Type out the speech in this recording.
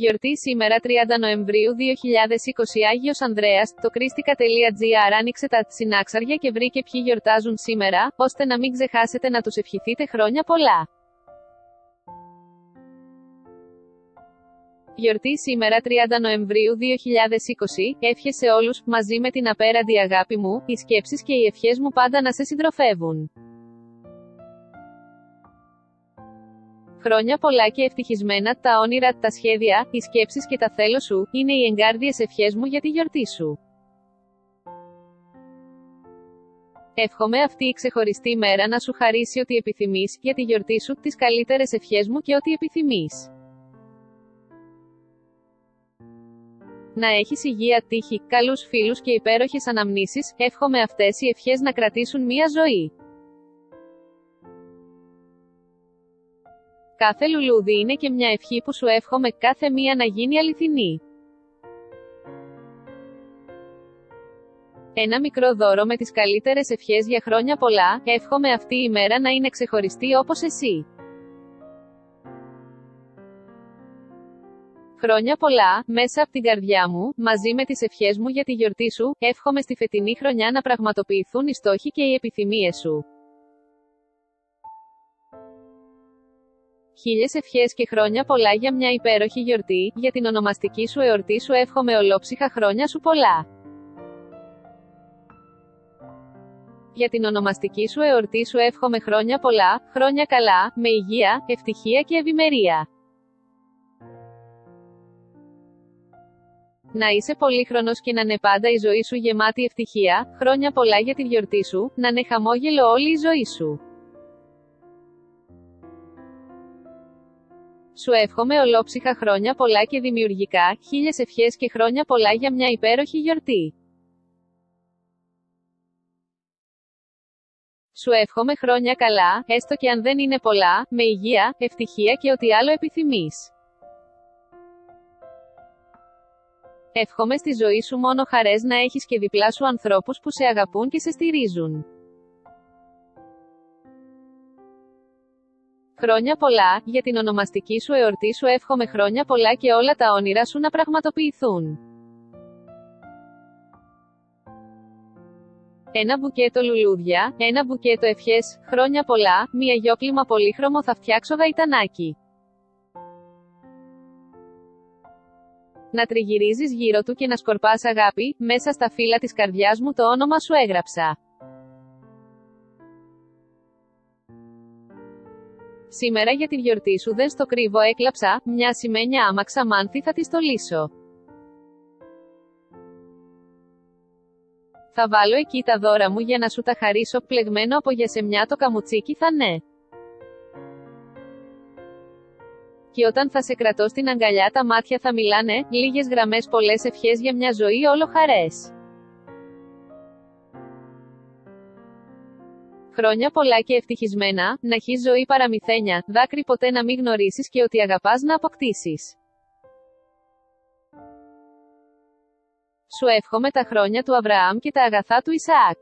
Γιορτή σήμερα 30 Νοεμβρίου 2020 Άγιος Ανδρέας, το κρίστικα.gr άνοιξε τα συνάξαρια και βρήκε ποιοι γιορτάζουν σήμερα, ώστε να μην ξεχάσετε να τους ευχηθείτε χρόνια πολλά. Γιορτή σήμερα 30 Νοεμβρίου 2020, εύχε σε όλους, μαζί με την απέραντη αγάπη μου, οι σκέψεις και οι ευχές μου πάντα να σε συντροφεύουν. Χρόνια πολλά και ευτυχισμένα, τα όνειρα, τα σχέδια, οι σκέψεις και τα θέλω σου, είναι οι εγκάρδιες ευχές μου για τη γιορτή σου. Εύχομαι αυτή η ξεχωριστή μέρα να σου χαρίσει ό,τι επιθυμείς, για τη γιορτή σου, τις καλύτερες ευχές μου και ό,τι επιθυμείς. Να έχεις υγεία, τύχη, καλούς φίλους και υπέροχες αναμνήσεις, εύχομαι αυτές οι ευχές να κρατήσουν μία ζωή. Κάθε λουλούδι είναι και μια ευχή που σου εύχομαι κάθε μία να γίνει αληθινή. Ένα μικρό δώρο με τις καλύτερες ευχές για χρόνια πολλά, εύχομαι αυτή η μέρα να είναι ξεχωριστή όπως εσύ. Χρόνια πολλά, μέσα από την καρδιά μου, μαζί με τις ευχές μου για τη γιορτή σου, εύχομαι στη φετινή χρονιά να πραγματοποιηθούν οι στόχοι και οι επιθυμίες σου. Χίλιες ευχές και χρόνια πολλά για μια υπέροχη γιορτή, για την ονομαστική σου εορτή σου εύχομαι ολόψυχα χρόνια σου πολλά. Για την ονομαστική σου εορτή σου εύχομαι χρόνια πολλά, χρόνια καλά, με υγεία, ευτυχία και ευημερία. Να είσαι πολύχρονος και να είναι πάντα η ζωή σου γεμάτη ευτυχία, χρόνια πολλά για τη γιορτή σου, να είναι χαμόγελο όλη η ζωή σου. Σου εύχομαι ολόψυχα χρόνια πολλά και δημιουργικά, χίλιες ευχές και χρόνια πολλά για μια υπέροχη γιορτή. Σου εύχομαι χρόνια καλά, έστω και αν δεν είναι πολλά, με υγεία, ευτυχία και ό,τι άλλο επιθυμείς. Εύχομαι στη ζωή σου μόνο χαρές να έχεις και διπλά σου ανθρώπους που σε αγαπούν και σε στηρίζουν. Χρόνια πολλά, για την ονομαστική σου εορτή σου εύχομαι χρόνια πολλά και όλα τα όνειρα σου να πραγματοποιηθούν. Ένα μπουκέτο λουλούδια, ένα μπουκέτο ευχές, χρόνια πολλά, μία γιόκλημα πολύχρωμο θα φτιάξω γαϊτανάκι. Να τριγυρίζεις γύρω του και να σκορπάς αγάπη, μέσα στα φύλλα της καρδιάς μου το όνομα σου έγραψα. Σήμερα για τη γιορτή σου δεν στο κρύβω έκλαψα, μια σημαίνια άμαξα μάνθη θα της στολίσω. Θα βάλω εκεί τα δώρα μου για να σου τα χαρίσω, πλεγμένο από μια το καμουτσίκι θα ναι. Και όταν θα σε κρατώ στην αγκαλιά τα μάτια θα μιλάνε, λίγες γραμμές πολλές ευχές για μια ζωή όλο χαρές. Χρόνια πολλά και ευτυχισμένα, να έχει ζωή παραμυθένια, δάκρυ ποτέ να μην γνωρίσεις και ότι αγαπάς να αποκτήσεις. Σου εύχομαι τα χρόνια του Αβραάμ και τα αγαθά του Ισαάκ.